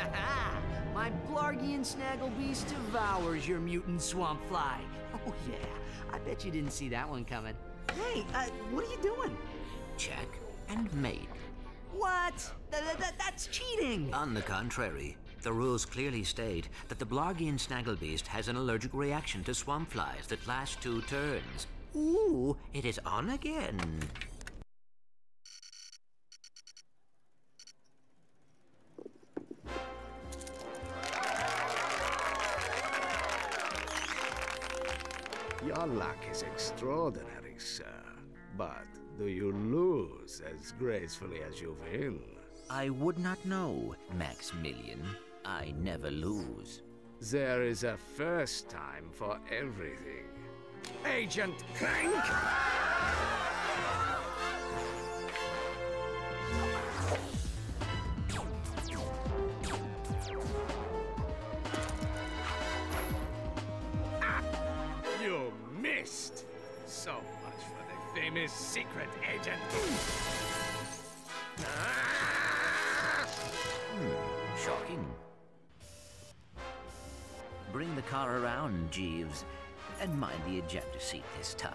My Blargian Snagglebeast devours your mutant swamp fly. Oh yeah, I bet you didn't see that one coming. Hey, uh, what are you doing? Check and mate. What? Th- th- th- that's cheating! On the contrary, the rules clearly state that the Blargian Snagglebeast has an allergic reaction to swamp flies that last two turns. Ooh, it is on again. Your luck is extraordinary, sir. But do you lose as gracefully as you win? I would not know, Maximilian. I never lose. There is a first time for everything. Agent Clank! For the famous secret agent. Ah! Shocking. Bring the car around, Jeeves, and mind the ejector seat this time.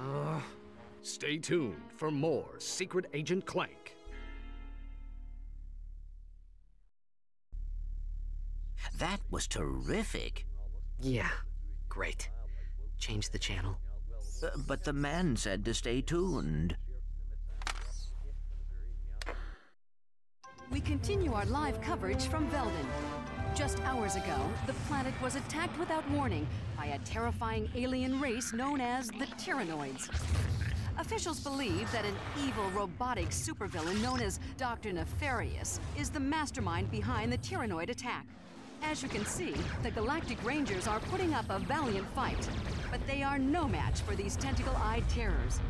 Uh, stay tuned for more Secret Agent Clank. that was terrific. Yeah, great. Change the channel. But the man said to stay tuned. We continue our live coverage from Veldin. Just hours ago, the planet was attacked without warning by a terrifying alien race known as the Tyrannoids. Officials believe that an evil robotic supervillain known as Dr. Nefarious is the mastermind behind the Tyrannoid attack. As you can see, the Galactic Rangers are putting up a valiant fight, but they are no match for these tentacle-eyed terrors.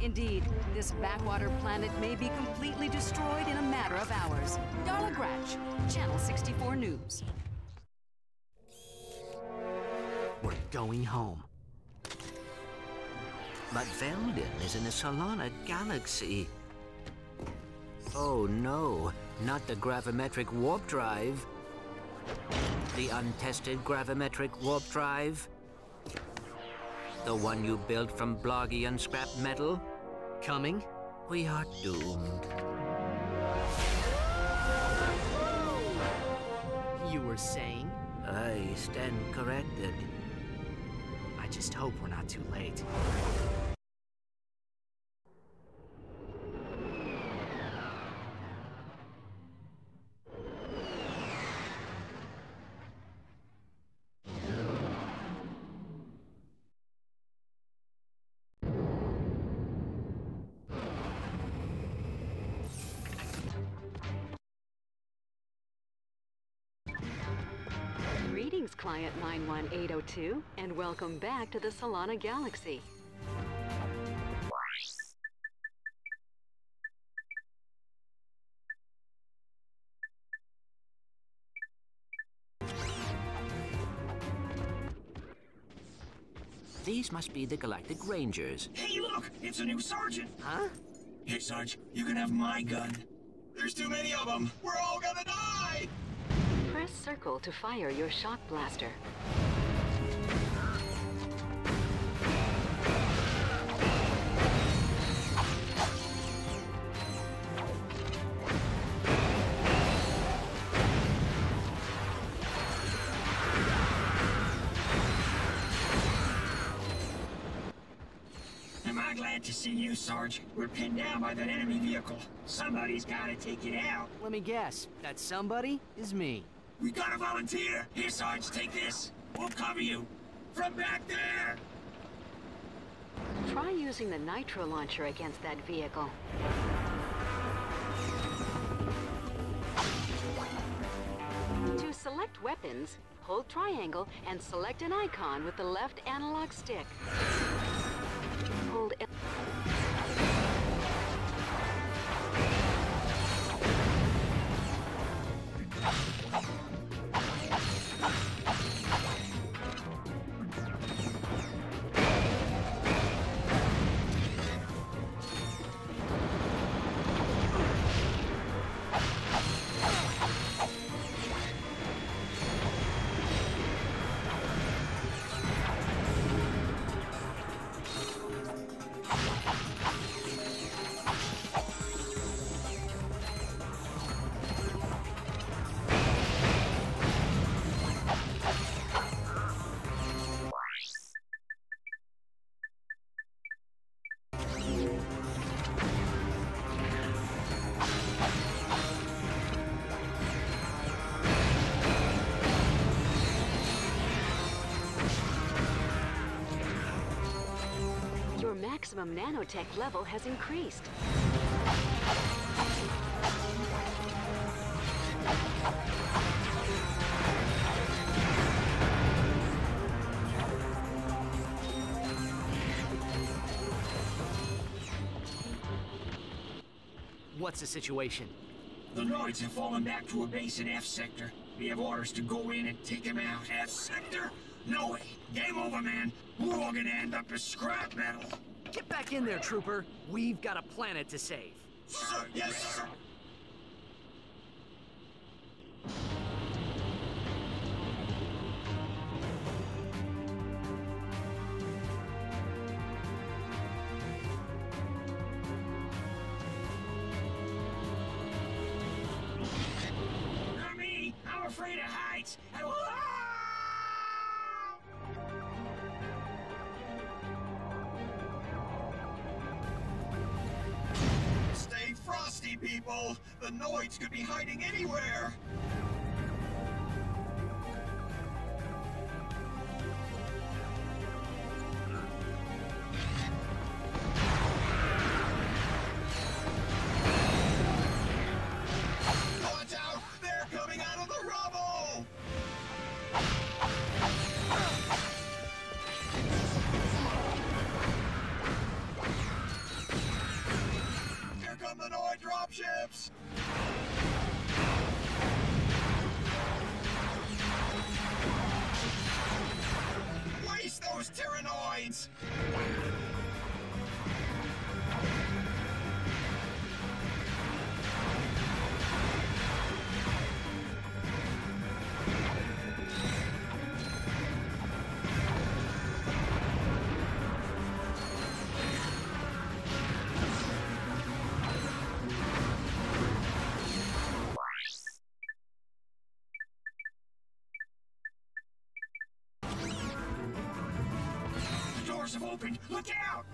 Indeed, this backwater planet may be completely destroyed in a matter of hours. Darla Gratch, Channel 64 News. We're going home. But Veldin is in the Solana galaxy. Oh no, not the gravimetric warp drive. The untested gravimetric warp drive? The one you built from Blargian scrap metal? Coming? We are doomed. You were saying? I stand corrected. I just hope we're not too late. Client 91802, and welcome back to the Solana Galaxy. These must be the Galactic Rangers. Hey, look! It's a new sergeant! Huh? Hey, Sarge, you can have my gun. There's too many of them! We're all gonna die! Press circle to fire your shock blaster. Am I glad to see you, Sarge? We're pinned down by that enemy vehicle. Somebody's gotta take it out. Let me guess. That somebody is me. We gotta volunteer! Here, Sarge, take this! We'll cover you! From back there! Try using the nitro launcher against that vehicle. To select weapons, hold triangle and select an icon with the left analog stick. Hold maximum nanotech level has increased. What's the situation? The Noids have fallen back to a base in F sector. We have orders to go in and take them out. F sector? No way. Game over, man. We're all gonna end up as scrap metal. Get back in there, Trooper. We've got a planet to save. Sir, yes, sir. People. The Noids could be hiding anywhere. Have opened! Look out!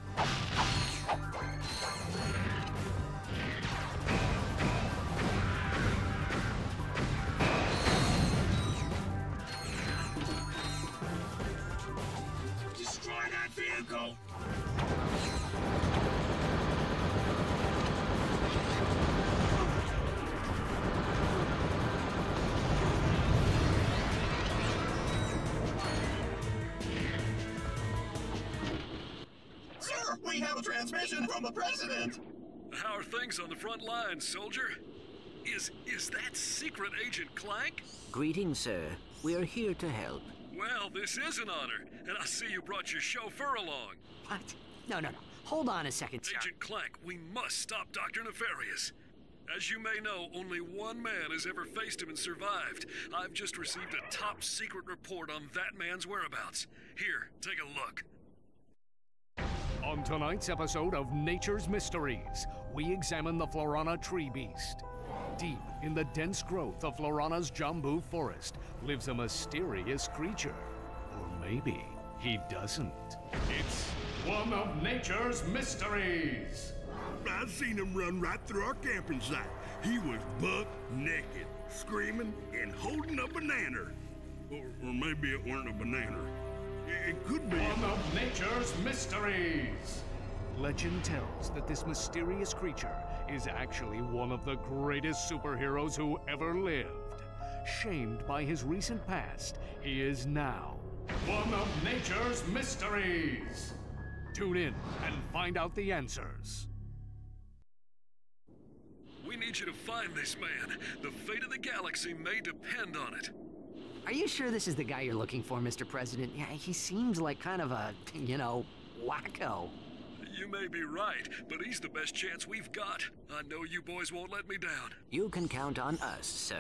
Transmission from the president! How are things on the front lines, soldier? Is is that secret agent Clank? Greetings, sir. We are here to help. Well, this is an honor, and I see you brought your chauffeur along. What? No, no, no. Hold on a second, sir. Agent Clank, we must stop Dr. Nefarious. As you may know, only one man has ever faced him and survived. I've just received a top secret report on that man's whereabouts. Here, take a look. On tonight's episode of Nature's Mysteries, we examine the Florana tree beast. Deep in the dense growth of Florana's Jambu forest lives a mysterious creature. Or maybe he doesn't. It's one of nature's mysteries. I seen him run right through our camping site. He was buck naked, screaming and holding a banana. Or, or maybe it weren't a banana. It, it could be. One of nature's mysteries. Legend tells that this mysterious creature is actually one of the greatest superheroes who ever lived. Shamed by his recent past, he is now one of nature's mysteries. Tune in and find out the answers. We need you to find this man. The fate of the galaxy may depend on it. Are you sure this is the guy you're looking for, Mr. President? Yeah, he seems like kind of a, you know, wacko. You may be right, but he's the best chance we've got. I know you boys won't let me down. You can count on us, sir.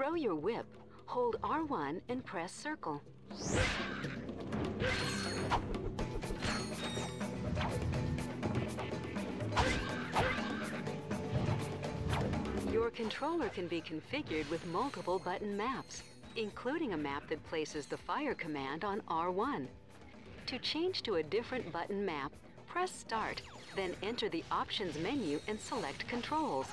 Throw your whip, hold R1 and press circle. Your controller can be configured with multiple button maps, including a map that places the fire command on R1. To change to a different button map, press Start, then enter the Options menu and select Controls.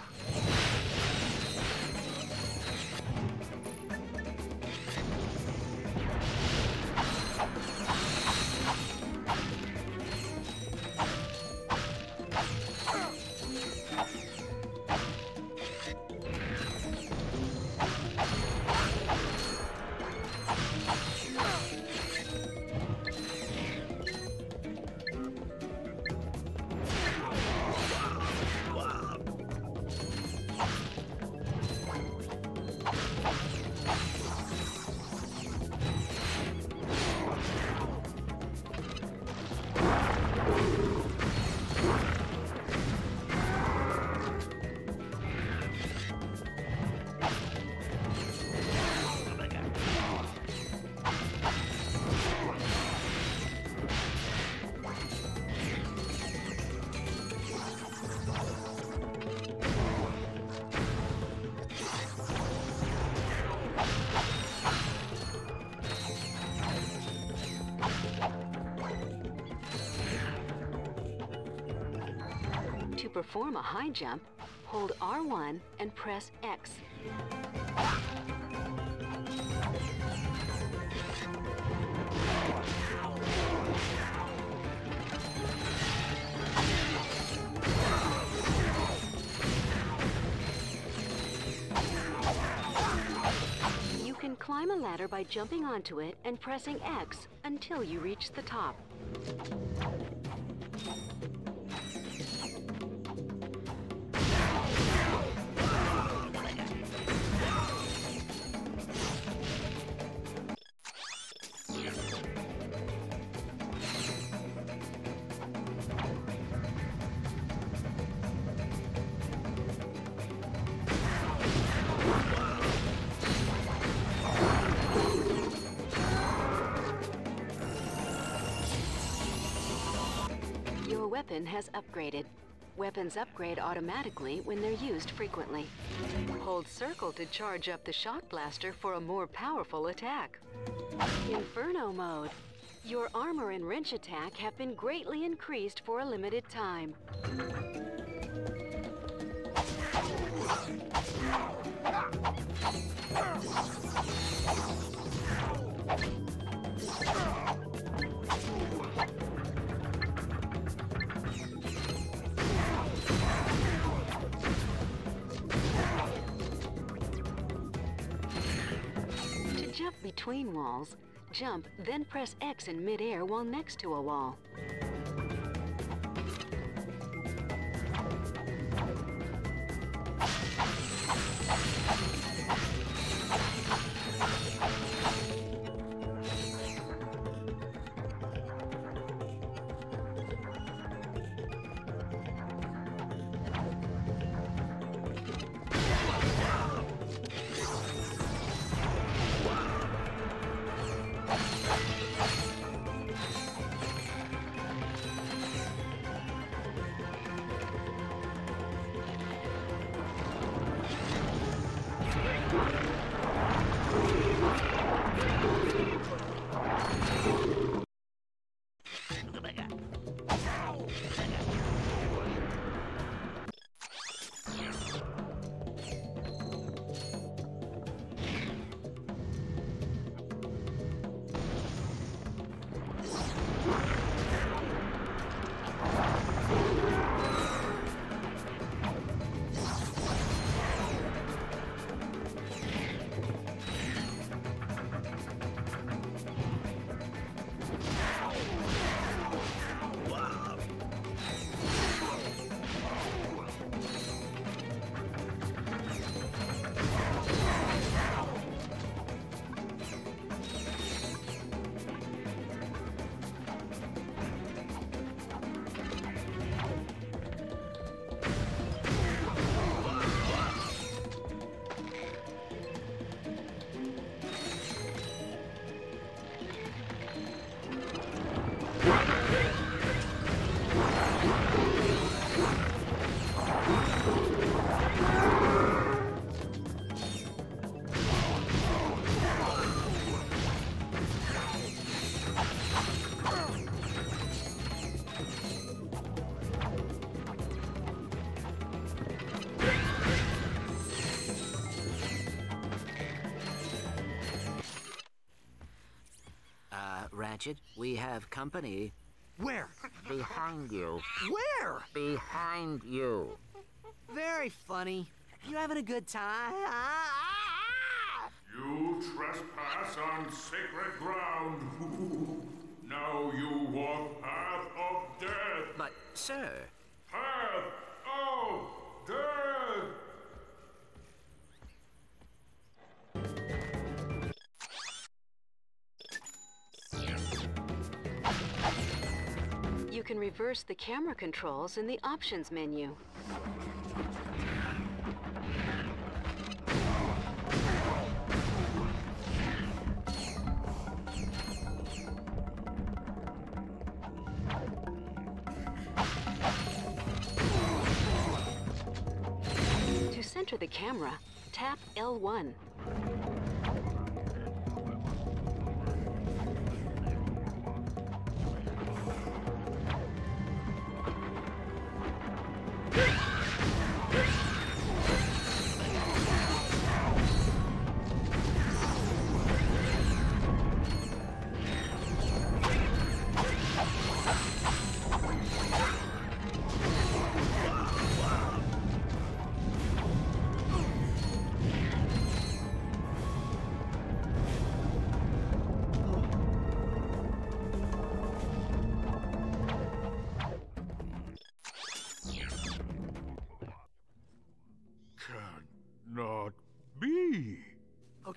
Perform a high jump, hold R1 and press X. You can climb a ladder by jumping onto it and pressing X until you reach the top. Weapon has upgraded. Weapons upgrade automatically when they're used frequently. Hold circle to charge up the shock blaster for a more powerful attack. Inferno mode. Your armor and wrench attack have been greatly increased for a limited time. Between walls, jump, then press X in midair while next to a wall. Ratchet. We have company Where? behind you. Where? Behind you. Very funny. You having a good time? You trespass on sacred ground. now you walk path of death. But, sir, Path of death. Can reverse the camera controls in the options menu. To center the camera, tap L1.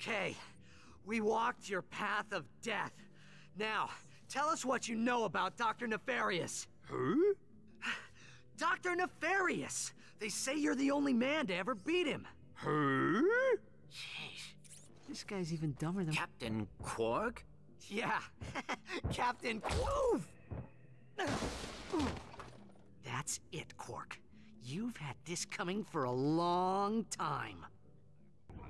Okay, we walked your path of death. Now, tell us what you know about Dr. Nefarious. Huh? Dr. Nefarious! They say you're the only man to ever beat him. Huh? Jeez, this guy's even dumber than. Captain Quark? yeah, Captain Clove! That's it, Quark. You've had this coming for a long time.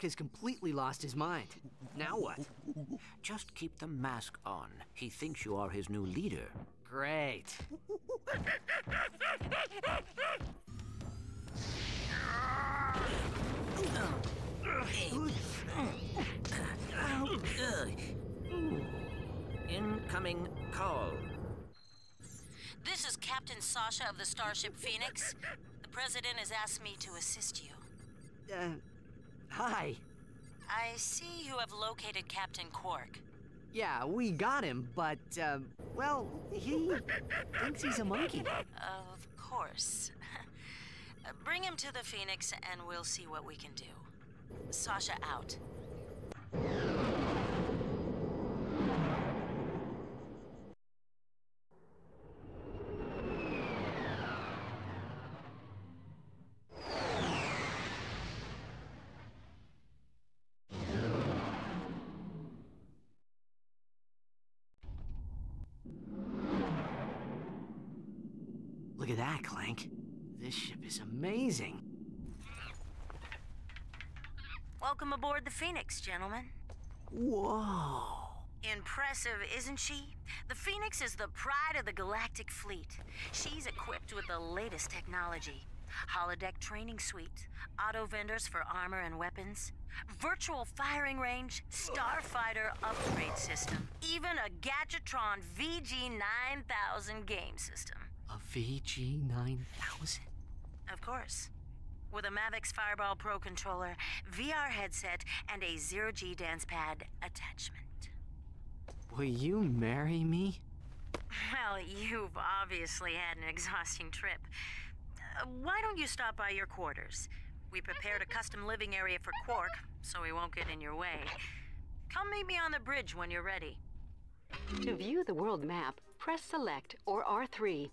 Quark has completely lost his mind. Now what? Just keep the mask on. He thinks you are his new leader. Great. Incoming call. This is Captain Sasha of the Starship Phoenix. The President has asked me to assist you. Uh, hi. I see you have located Captain Quark. Yeah, we got him, but, uh, well, he thinks he's a monkey. Of course. Bring him to the Phoenix and we'll see what we can do. Sasha out. That, Clank. This ship is amazing. Welcome aboard the Phoenix, gentlemen. Whoa. Impressive, isn't she? The Phoenix is the pride of the Galactic Fleet. She's equipped with the latest technology holodeck training suite, auto vendors for armor and weapons, virtual firing range, starfighter upgrade system, even a Gadgetron VG 9000 game system. A VG 9000? Of course. With a Mavix Fireball Pro controller, VR headset, and a zero G dance pad attachment. Will you marry me? Well, you've obviously had an exhausting trip. Uh, why don't you stop by your quarters? We prepared a custom living area for Quark, so he won't get in your way. Come meet me on the bridge when you're ready. To view the world map, press Select or R3.